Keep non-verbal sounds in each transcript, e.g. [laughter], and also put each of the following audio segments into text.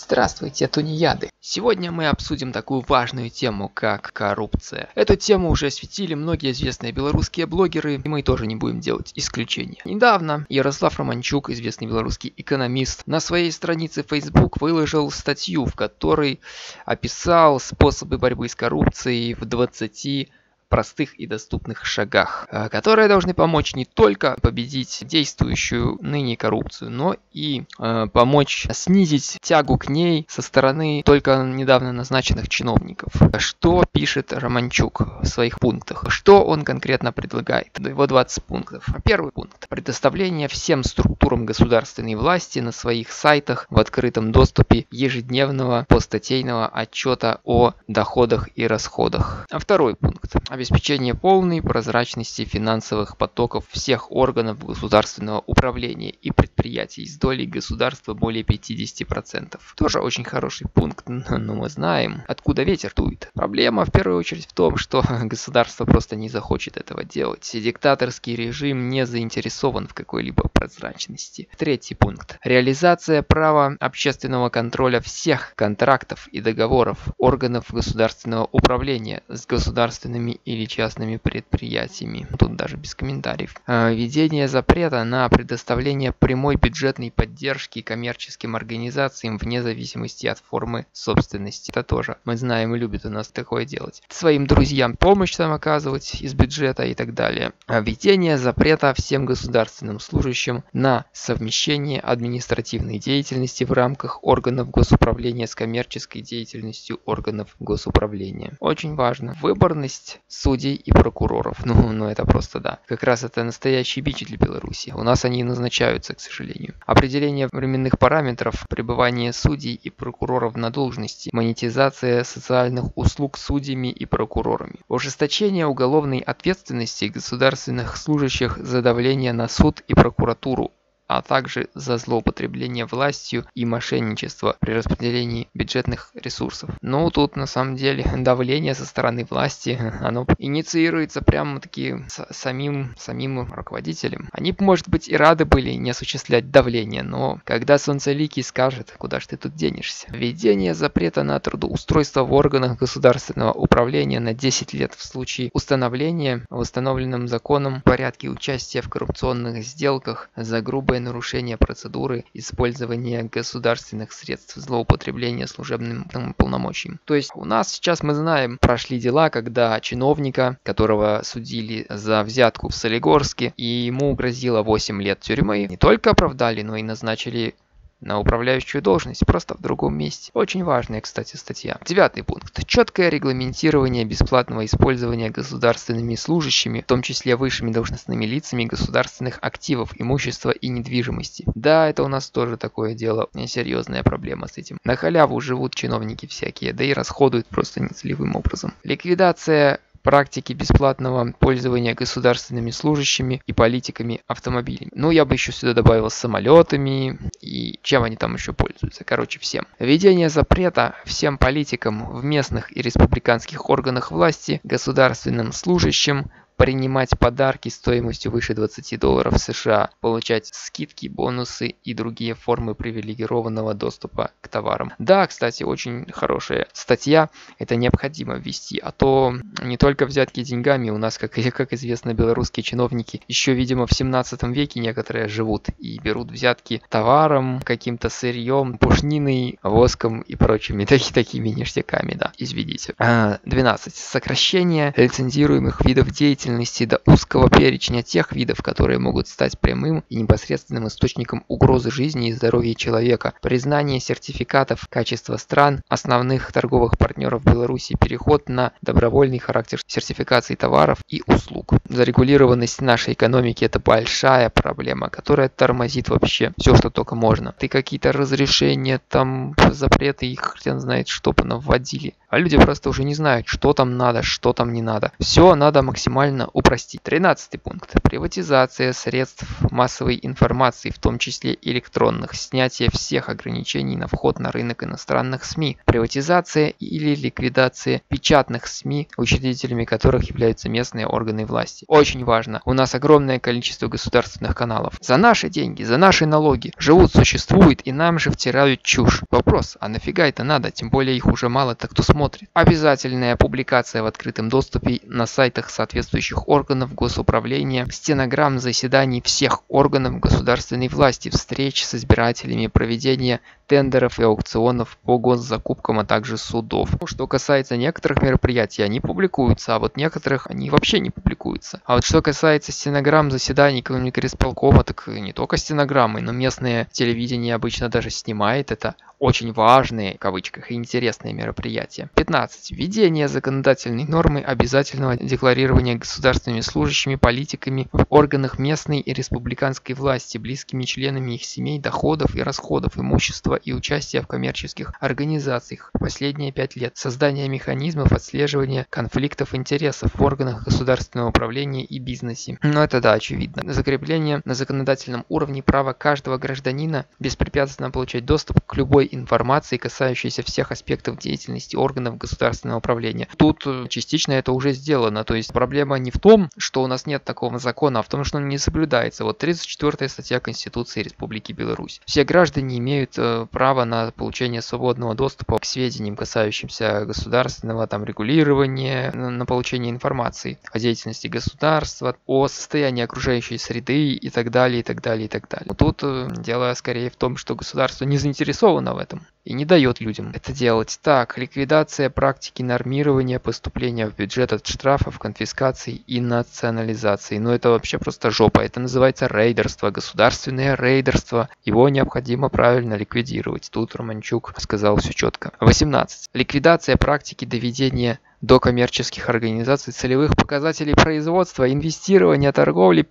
Здравствуйте, тунеяды! Сегодня мы обсудим такую важную тему, как коррупция. Эту тему уже осветили многие известные белорусские блогеры, и мы тоже не будем делать исключения. Недавно Ярослав Романчук, известный белорусский экономист, на своей странице Facebook выложил статью, в которой описал способы борьбы с коррупцией в 20 простых и доступных шагах, э, которые должны помочь не только победить действующую ныне коррупцию, но и э, помочь снизить тягу к ней со стороны только недавно назначенных чиновников. Что пишет Романчук в своих пунктах? Что он конкретно предлагает? Его 20 пунктов. Первый пункт. Предоставление всем структурам государственной власти на своих сайтах в открытом доступе ежедневного постатейного отчета о доходах и расходах. А второй пункт обеспечение полной прозрачности финансовых потоков всех органов государственного управления и предприятий с долей государства более 50%. Тоже очень хороший пункт, [laughs] но мы знаем, откуда ветер дует. Проблема в первую очередь в том, что [laughs] государство просто не захочет этого делать. Диктаторский режим не заинтересован в какой-либо прозрачности. Третий пункт. Реализация права общественного контроля всех контрактов и договоров органов государственного управления с государственными или частными предприятиями. Тут даже без комментариев. А, введение запрета на предоставление прямой бюджетной поддержки коммерческим организациям вне зависимости от формы собственности. Это тоже мы знаем и любят у нас такое делать. Своим друзьям помощь там оказывать из бюджета и так далее. А, введение запрета всем государственным служащим на совмещение административной деятельности в рамках органов госуправления с коммерческой деятельностью органов госуправления. Очень важно. Выборность судей и прокуроров. [laughs] Ну, ну это просто да. Как раз это настоящий бич для Беларуси. У нас они назначаются, к сожалению. Определение временных параметров пребывания судей и прокуроров на должности. Монетизация социальных услуг судьями и прокурорами. Ужесточение уголовной ответственности государственных служащих за давление на суд и прокуратуру а также за злоупотребление властью и мошенничество при распределении бюджетных ресурсов. Но тут на самом деле [laughs] давление со стороны власти, [laughs] оно инициируется прямо-таки самим, самим руководителем. Они, может быть, и рады были не осуществлять давление, но когда Солнцеликий скажет, куда ж ты тут денешься? Введение запрета на трудоустройство в органах государственного управления на 10 лет в случае установления в установленном законом порядке участия в коррупционных сделках за грубое грубое нарушение процедуры использования государственных средств, злоупотребления служебным полномочием. То есть у нас сейчас мы знаем, прошли дела, когда чиновника, которого судили за взятку в Солигорске, и ему грозило 8 лет тюрьмы, не только оправдали, но и назначили на управляющую должность, просто в другом месте. Очень важная, кстати, статья. Девятый пункт. Четкое регламентирование бесплатного использования государственными служащими, в том числе высшими должностными лицами государственных активов, имущества и недвижимости. Да, это у нас тоже такое дело, серьезная проблема с этим. На халяву живут чиновники всякие, да и расходуют просто нецелевым образом. Ликвидация практики бесплатного пользования государственными служащими и политиками автомобилями. Ну, я бы еще сюда добавил самолетами и чем они там еще пользуются. Короче, всем. Введение запрета всем политикам в местных и республиканских органах власти, государственным служащим, принимать подарки стоимостью выше 20 долларов США, получать скидки, бонусы и другие формы привилегированного доступа к товарам. Да, кстати, очень хорошая статья, это необходимо ввести, а то не только взятки деньгами, у нас, как, [laughs] как известно, белорусские чиновники еще, видимо, в 17 веке некоторые живут и берут взятки товаром, каким-то сырьем, пушниной, воском и прочими таки, [laughs] такими ништяками, да, извините. 12. А, Сокращение лицензируемых видов деятельности деятельности до узкого перечня тех видов, которые могут стать прямым и непосредственным источником угрозы жизни и здоровья человека, признание сертификатов качества стран, основных торговых партнеров Беларуси, переход на добровольный характер сертификации товаров и услуг. Зарегулированность нашей экономики это большая проблема, которая тормозит вообще все, что только можно. Ты какие-то разрешения, там запреты, их хрен знает, что вводили. А люди просто уже не знают, что там надо, что там не надо. Все надо максимально именно упростить. Тринадцатый пункт. Приватизация средств массовой информации, в том числе электронных. Снятие всех ограничений на вход на рынок иностранных СМИ. Приватизация или ликвидация печатных СМИ, учредителями которых являются местные органы власти. Очень важно. У нас огромное количество государственных каналов. За наши деньги, за наши налоги живут, существуют и нам же втирают чушь. Вопрос, а нафига это надо? Тем более их уже мало-то кто смотрит. Обязательная публикация в открытом доступе на сайтах соответствующих органов госуправления, стенограмм заседаний всех органов государственной власти, встреч с избирателями, проведение тендеров и аукционов по госзакупкам, а также судов. Что касается некоторых мероприятий, они публикуются, а вот некоторых они вообще не публикуются. А вот что касается стенограмм заседаний какого-нибудь горисполкома, так не только стенограммы, но местное телевидение обычно даже снимает это очень важные, в кавычках, и интересные мероприятия. 15. Введение законодательной нормы обязательного декларирования государственными служащими, политиками в органах местной и республиканской власти, близкими членами их семей, доходов и расходов, имущества и участия в коммерческих организациях последние пять лет. Создание механизмов отслеживания конфликтов интересов в органах государственного управления и бизнесе. Но это да, очевидно. Закрепление на законодательном уровне права каждого гражданина беспрепятственно получать доступ к любой информации, касающейся всех аспектов деятельности органов государственного управления. Тут э, частично это уже сделано, то есть проблема не в том, что у нас нет такого закона, а в том, что он не соблюдается. Вот 34 статья Конституции Республики Беларусь. Все граждане имеют э, право на получение свободного доступа к сведениям, касающимся государственного там регулирования, на получение информации о деятельности государства, о состоянии окружающей среды и так далее, и так далее, и так далее. Тут э, дело скорее в том, что государство не заинтересовано в этом и не дает людям это делать. Так, ликвидация практики нормирования поступления в бюджет от штрафов, конфискации и национализации. Ну это вообще просто жопа. Это называется рейдерство, государственное рейдерство. Его необходимо правильно ликвидировать. Тут Романчук сказал все четко. 18. Ликвидация практики доведения до коммерческих организаций целевых показателей производства, инвестирования, торговли,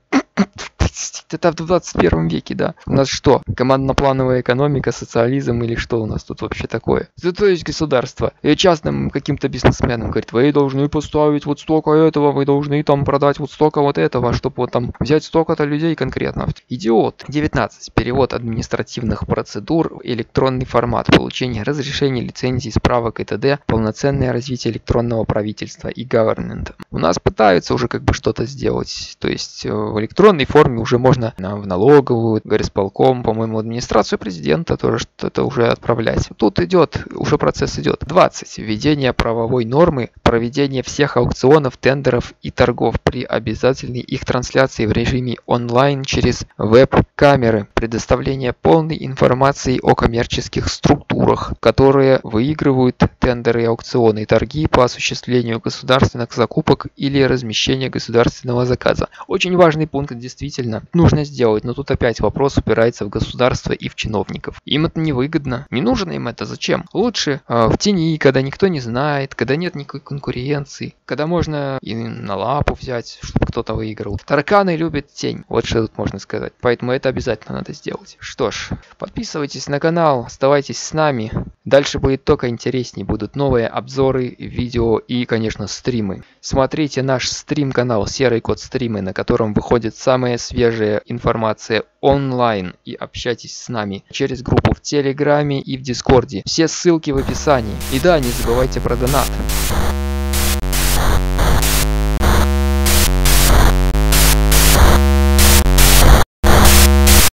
это в 21 веке, да. У нас что? Командно-плановая экономика, социализм или что у нас тут вообще такое? То есть государство. И частным каким-то бизнесменам говорит, вы должны поставить вот столько этого, вы должны там продать вот столько вот этого, чтобы вот там взять столько-то людей конкретно. Идиот. 19. Перевод административных процедур, электронный формат, получение разрешений, лицензий, справок и т.д., полноценное развитие электронного правительства и government. У нас пытаются уже как бы что-то сделать. То есть э, в электронной форме уже можно в налоговую, горисполком, по-моему, администрацию президента тоже что-то уже отправлять. Тут идет, уже процесс идет. 20. Введение правовой нормы, проведение всех аукционов, тендеров и торгов при обязательной их трансляции в режиме онлайн через веб-камеры. Предоставление полной информации о коммерческих структурах, которые выигрывают тендеры аукционы торги по осуществлению государственных закупок или размещения государственного заказа. Очень важный пункт действительно нужно сделать, но тут опять вопрос упирается в государство и в чиновников. Им это невыгодно. Не нужно им это зачем? Лучше э, в тени, когда никто не знает, когда нет никакой конкуренции, когда можно и на лапу взять, чтобы кто-то выиграл. Тараканы любят тень. Вот что тут можно сказать. Поэтому это обязательно надо сделать. Что ж, подписывайтесь на канал, оставайтесь с нами. Дальше будет только интереснее. Будут новые обзоры, видео и, конечно, стримы. Смотрите наш стрим-канал Серый Код Стримы, на котором выходит самая свежая информация онлайн и общайтесь с нами через группу в Телеграме и в Дискорде. Все ссылки в описании. И да, не забывайте про донат.